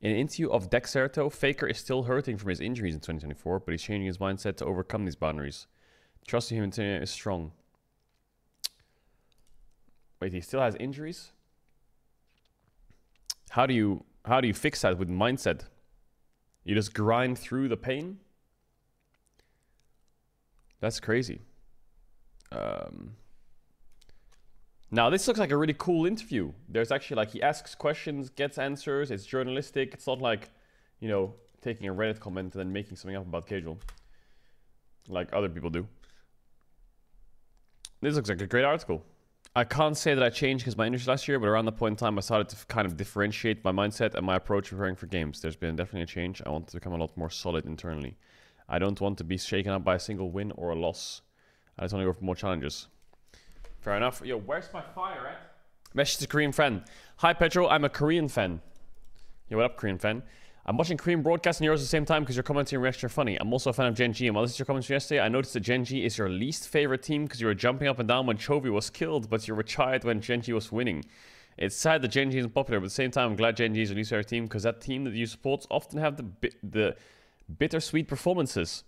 In an interview of Dexerto, Faker is still hurting from his injuries in 2024, but he's changing his mindset to overcome these boundaries. Trust in him is strong. Wait, he still has injuries? How do you how do you fix that with mindset? You just grind through the pain? That's crazy. Um, now, this looks like a really cool interview. There's actually like he asks questions, gets answers. It's journalistic. It's not like, you know, taking a Reddit comment and then making something up about Casual, like other people do. This looks like a great article. I can't say that I changed because my interest last year, but around the point in time, I started to kind of differentiate my mindset and my approach preparing for games. There's been definitely a change. I want to become a lot more solid internally. I don't want to be shaken up by a single win or a loss. I just want to go for more challenges. Fair enough. Yo, where's my fire at? Message to Korean fan. Hi, Petro. I'm a Korean fan. Yo, what up, Korean fan? I'm watching Korean broadcast and yours at the same time because your comments and reaction are funny. I'm also a fan of Gen G, and while this is your comments from yesterday, I noticed that Gen G is your least favorite team because you were jumping up and down when Chovy was killed, but you were child when Gen G was winning. It's sad that Gen G isn't popular, but at the same time, I'm glad Gen G is your least favorite team because that team that you support often have the bi the bittersweet performances.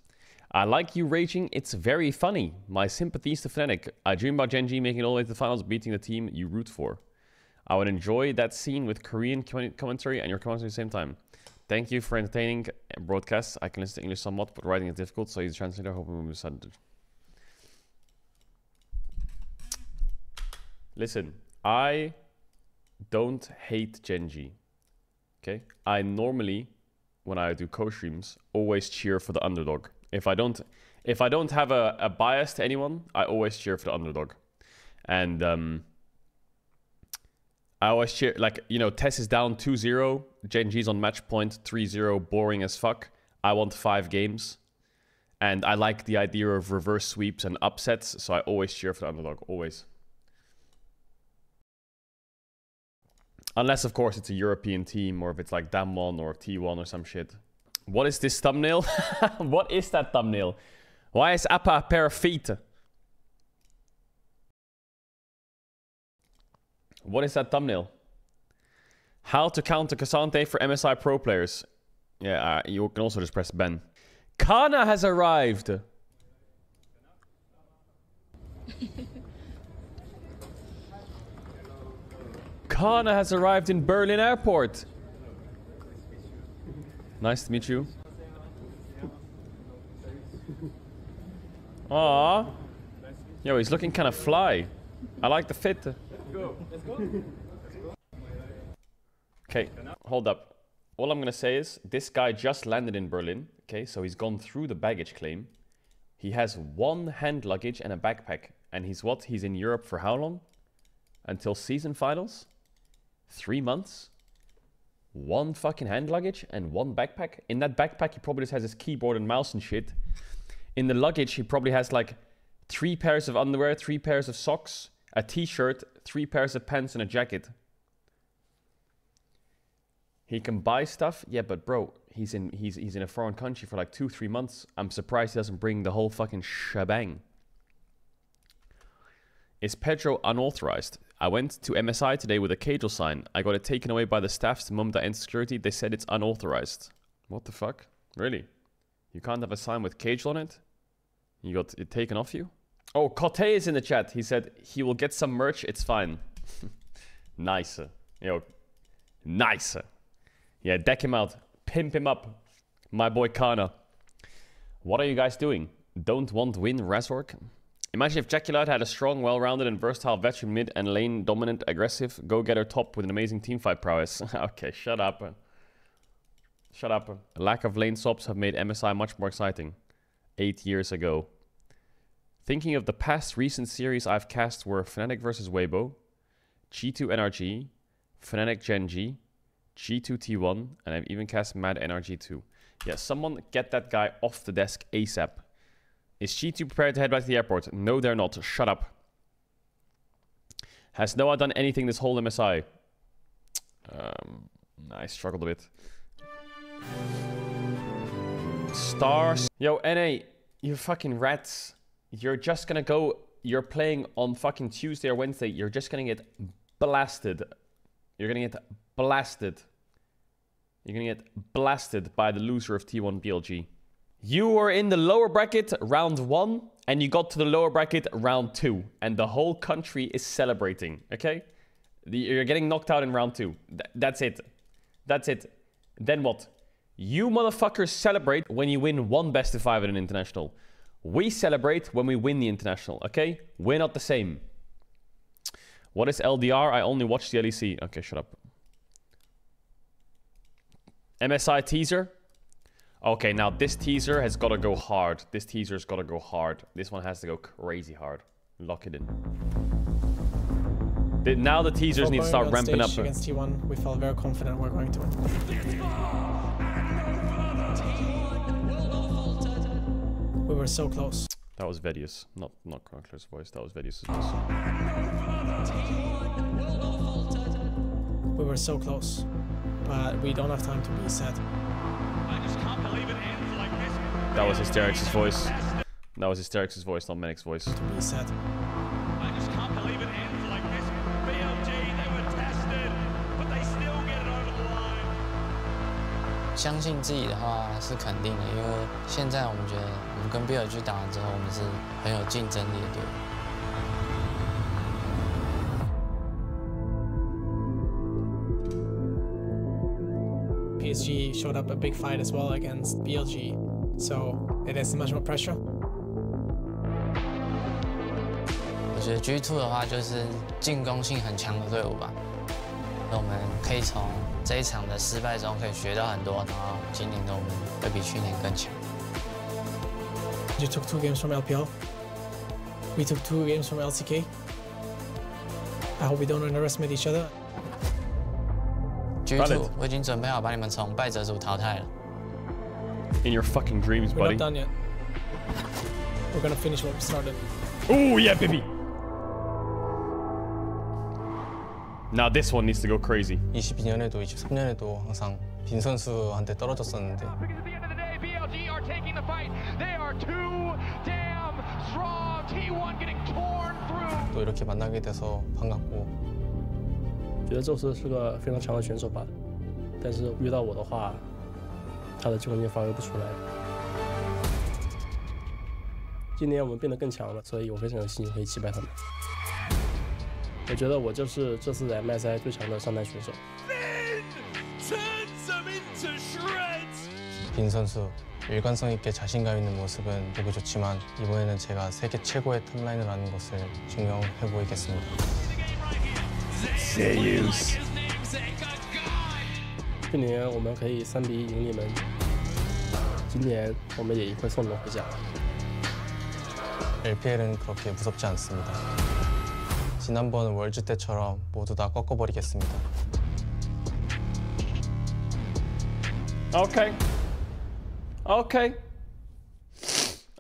I like you raging, it's very funny. My sympathies to Fnatic. I dream about Gen G making all the way to the finals, beating the team you root for. I would enjoy that scene with Korean commentary and your commentary at the same time. Thank you for entertaining broadcasts. I can listen to English somewhat, but writing is difficult, so use a translator. Hope we understand. Listen, I don't hate Gen G. Okay? I normally, when I do co-streams, always cheer for the underdog. If I don't if I don't have a, a bias to anyone, I always cheer for the underdog. And um I always cheer, like, you know, TeS is down 2 0. Gen G's on match point 3 0, boring as fuck. I want five games. And I like the idea of reverse sweeps and upsets, so I always cheer for the underdog, always. Unless, of course, it's a European team or if it's like Damwon or T1 or some shit. What is this thumbnail? what is that thumbnail? Why is Appa a pair of feet? What is that thumbnail? How to counter K'Sante for MSI Pro players. Yeah, uh, you can also just press Ben. Kana has arrived! Kana has arrived in Berlin airport! Nice to meet you. Aww. Yo, he's looking kind of fly. I like the fit Let's go. Let's go. Okay, hold up. All I'm gonna say is this guy just landed in Berlin. Okay, so he's gone through the baggage claim. He has one hand luggage and a backpack. And he's what? He's in Europe for how long? Until season finals? Three months? One fucking hand luggage and one backpack? In that backpack, he probably just has his keyboard and mouse and shit. In the luggage, he probably has like three pairs of underwear, three pairs of socks, a t-shirt, three pairs of pants, and a jacket. He can buy stuff, yeah, but bro, he's in he's he's in a foreign country for like two three months. I'm surprised he doesn't bring the whole fucking shebang. Is Pedro unauthorized? I went to MSI today with a casual sign. I got it taken away by the staffs, the that I entered security. They said it's unauthorized. What the fuck? Really? You can't have a sign with casual on it? You got it taken off you? Oh, Cote is in the chat. He said he will get some merch. It's fine. nice. Yo, nicer. Yeah, deck him out. Pimp him up. My boy Kana. What are you guys doing? Don't want win Razork? Imagine if Jackie had a strong, well-rounded and versatile veteran mid and lane dominant, aggressive, go-getter top with an amazing teamfight prowess. okay, shut up. Shut up. lack of lane swaps have made MSI much more exciting. Eight years ago. Thinking of the past recent series I've cast were Fnatic versus Weibo, G2 NRG, Fnatic Gen G, G2 T1, and I've even cast Mad NRG2. Yeah, someone get that guy off the desk ASAP. Is she too prepared to head back to the airport? No, they're not. Shut up. Has Noah done anything this whole MSI? Um, I struggled a bit. Stars. Yo, NA, you fucking rats you're just gonna go. You're playing on fucking Tuesday or Wednesday. You're just gonna get blasted. You're gonna get blasted. You're gonna get blasted by the loser of T1 BLG. You were in the lower bracket round one, and you got to the lower bracket round two, and the whole country is celebrating, okay? You're getting knocked out in round two. Th that's it. That's it. Then what? You motherfuckers celebrate when you win one best of five at an international. We celebrate when we win the international, okay? We're not the same. What is LDR? I only watch the LEC. Okay, shut up. MSI teaser. Okay, now this teaser has got to go hard. This teaser's got to go hard. This one has to go crazy hard. Lock it in. The, now the teasers need to start ramping up. Against T1, we felt very confident we're going to win. We were so close. That was Vedius, not not Chronicler's voice. That was Vedius' voice. We were so close, but we don't have time to be sad. That was Hysterix' voice. That was Hysterix' voice, not Menic's voice. To be sad. I just can't believe it ends like this. BLG, they were tested, but they still get it over the line. 相信自己的话是肯定的，因为现在我们觉得我们跟 BLG 打完之后，我们是很有竞争力的队伍。PSG showed up a big fight as well against BLG, So it is much more pressure. 我觉得 G Two 的话就是进攻性很强的队伍吧，那我们可以从这一场的失败中可以学到很多，然后今年的我们会比去年更强。You took two games from LPL. We took two games from LCK. I hope we don't underestimate each other. G Two，我已经准备好把你们从败者组淘汰了。In your fucking dreams, We're buddy. not done yet. We're gonna finish what we started. Oh yeah, baby. Now this one needs to go crazy. 22년에도 23년에도 항상 빈 선수한테 떨어졌었는데 Because at the end of the day, BLG are taking the fight. They are too damn strong. T1 getting torn through. 또 이렇게 만나게 돼서 반갑고 觉得宙斯是个非常强的选手吧，但是遇到我的话， 他的进攻性发挥不出来。今年我们变得更强了，所以我非常有信心可以击败他们。我觉得我就是这次在麦赛最强的上单选手。 Turns them into shreds. 빈 선수 일관성 있게 자신감 있는 모습은 보기 좋지만 이번에는 제가 세계 최고의 탑라인을 것을 증명해 보이겠습니다. Zeus. 去年我们可以三比一赢你们，今年我们也会送你们回家。 LPL은 그렇게 무섭지 않습니다. 지난번 월즈 때처럼 모두 다 꺾어버리겠습니다. Okay. Okay.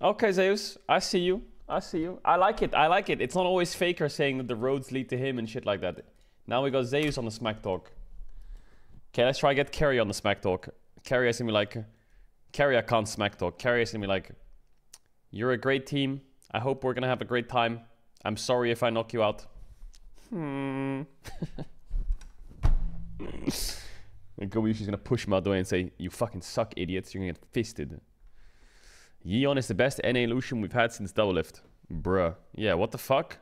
Okay, Zeus. I see you. I see you. I like it. I like it. It's not always Faker saying that the roads lead to him and shit like that. Now we got Zeus on the Smack Talk. Okay, let's try get Carry on the Smack Talk. Carry is gonna be like, Carry I can't Smack Talk. Carry is gonna be like, you're a great team. I hope we're gonna have a great time. I'm sorry if I knock you out. Hmm. and Gobushi's gonna push him out the way and say, You fucking suck, idiots. You're gonna get fisted. Yeon is the best NA Lucian we've had since Doublelift. Bruh. Yeah, what the fuck?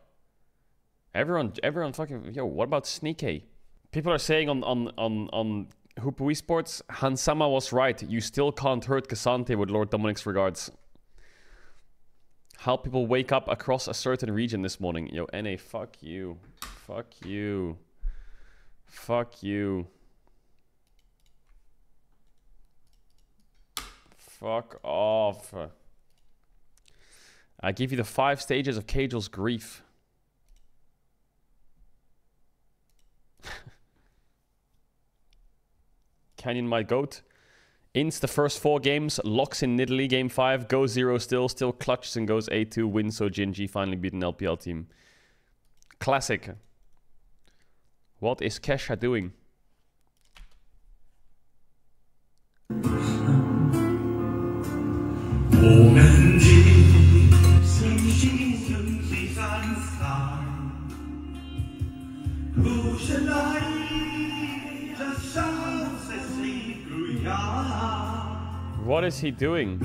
Everyone, everyone fucking. Yo, what about Sneaky? People are saying on on on on Hupu Esports, Hans Sama was right. You still can't hurt K'Sante with Lord Dominik's Regards. How people wake up across a certain region this morning. Yo, NA, fuck you. Fuck you. Fuck you. Fuck off. I give you the five stages of Cagel's grief. Canyon my goat. Ints the first four games, locks in Nidalee game five, goes zero still, still clutches and goes A2, wins so Gen G finally beat an LPL team. Classic. What is Kesha doing? What is he doing?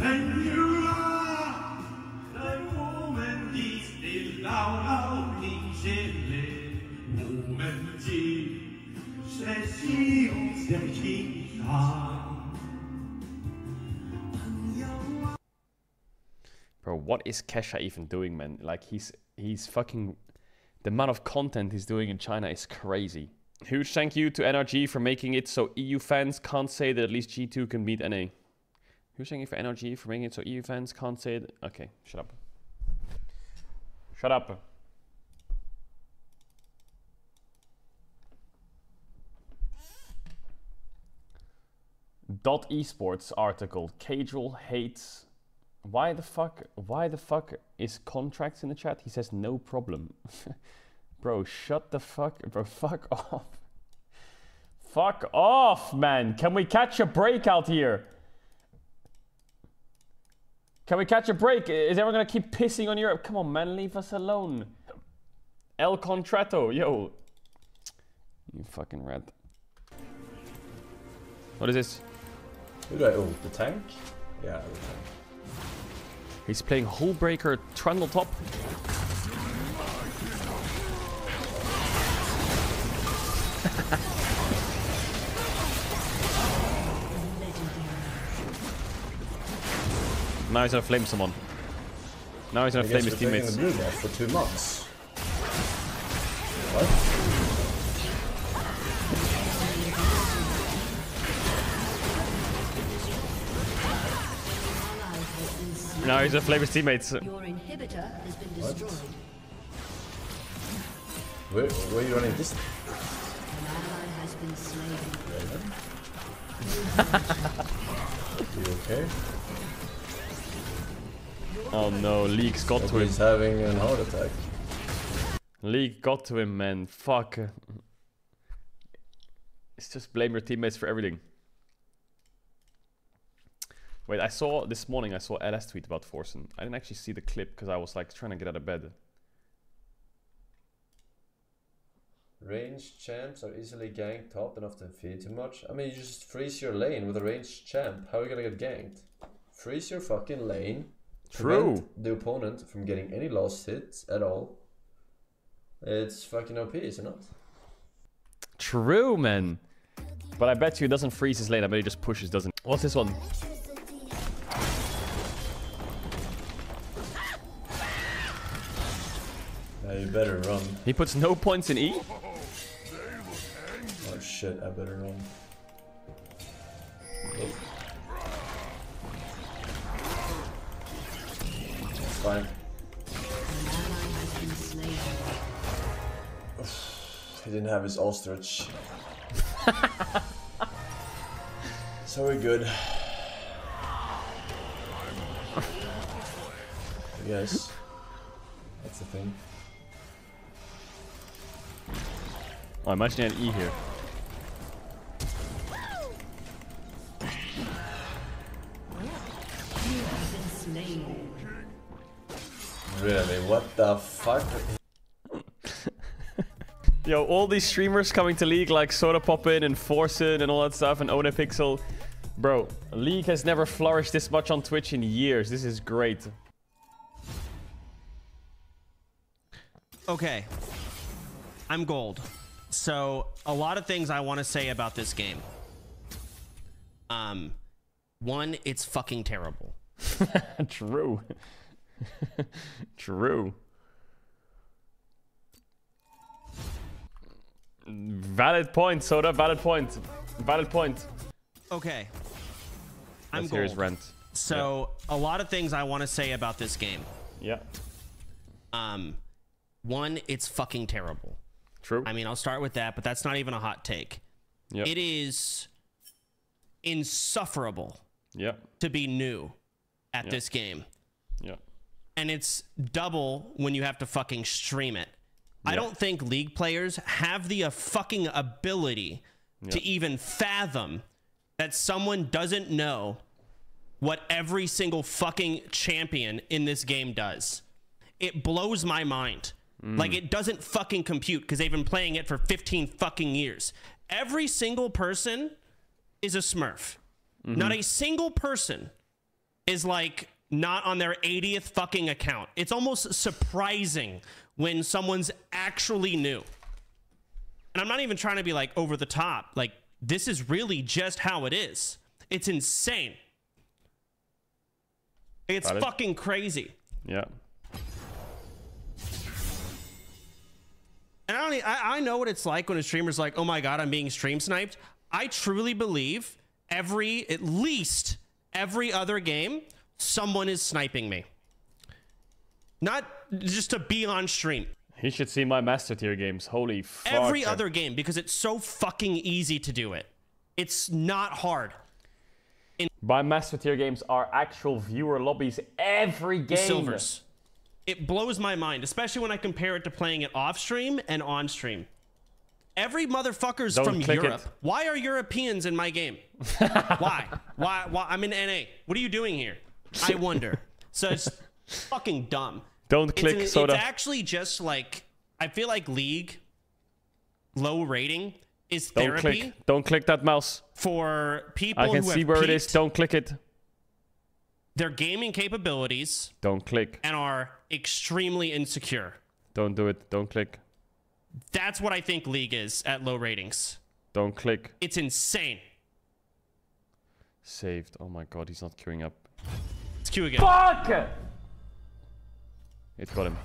Bro, what is Kesha even doing, man? Like he's he's fucking the amount of content he's doing in China is crazy. Huge thank you to NRG for making it so EU fans can't say that at least G2 can beat NA. Huge thank you for NRG for making it so EU fans can't say that. Okay, shut up. Shut up. Dot esports article. Casual hates. Why the fuck? Why the fuck is contracts in the chat? He says no problem. bro, shut the fuck. Bro, fuck off. Fuck off, man. Can we catch a break out here? Can we catch a break? Is everyone gonna keep pissing on Europe? Come on, man, leave us alone. El Contrato, yo. You fucking rat. What is this? Who do I ult? The tank? Yeah, the tank. He's playing Hullbreaker Trundle Top. now he's gonna flame someone. Now he's gonna I flame guess his we're teammates. the blue buff for two months. What? Now he's gonna flame his teammates. Your inhibitor has been destroyed. Where, where are you running this? An ally has been slain. You okay? Oh no, League's got to him. He's having a heart attack. League got to him, man. Fuck. It's just blame your teammates for everything. Wait, I saw this morning. I saw LS tweet about Forsen. I didn't actually see the clip because I was like trying to get out of bed. Range champs are easily ganked top enough to feed too much. I mean, you just freeze your lane with a ranged champ. How are you gonna get ganked? Freeze your fucking lane. True. Prevent the opponent from getting any lost hits at all. It's fucking OP, is it not? True, man. But I bet you it doesn't freeze his lane. I bet he just pushes, doesn't. What's this one? Yeah, you better run. He puts no points in E. Oh shit, I better run. Fine. An ally has been slain. He didn't have his ostrich. so we're good. Yes. That's the thing. Oh, I imagine an E here. Been slain. Really? What the fuck? Yo, all these streamers coming to League like Sodapoppin and Forsen and all that stuff and Onepixel. Bro, League has never flourished this much on Twitch in years. This is great. Okay. I'm gold. So, a lot of things I want to say about this game. Um, one, it's fucking terrible. True. True. Valid point, Soda. Valid point. Valid point. Okay. I'm Let's hear his gold. rant. So, a lot of things I want to say about this game. Yeah. Um, one, it's fucking terrible. True. I mean, I'll start with that, but that's not even a hot take. Yep. It is insufferable Yep. to be new at Yeah. this game. Yep. And it's double when you have to fucking stream it. I don't think league players have the uh, fucking ability to even fathom that someone doesn't know what every single fucking champion in this game does. It blows my mind. Like it doesn't fucking compute because they've been playing it for 15 fucking years. Every single person is a smurf. Not a single person is like not on their 80th fucking account. It's almost surprising when someone's actually new. And I'm not even trying to be like over the top. Like, this is really just how it is. It's insane. It's Valid. fucking crazy. Yeah. And I, don't, I I know what it's like when a streamer's like, "Oh my god, I'm being stream sniped." I truly believe every, at least every other game, someone is sniping me. Not just to be on stream. He should see my master tier games. Holy fuck. Every other game because it's so fucking easy to do it. It's not hard. My master tier games are actual viewer lobbies every game. Silvers. It blows my mind, especially when I compare it to playing it off stream and on stream. Every motherfucker's Don't from Europe. it. Why are Europeans in my game? Why? Why? Why? I'm in NA. What are you doing here? I wonder. So it's fucking dumb. Don't It's, click an- soda. it's actually just like I feel like League low rating is therapy. Don't click. Don't click that mouse. for people I can who see where it is. Don't click it. their gaming capabilities Don't click. and are extremely insecure. Don't do it. Don't click. That's what I think League is at low ratings. Don't click. It's insane. Saved. Oh my god, he's not queuing up. It's Q again. Fuck! It's got him.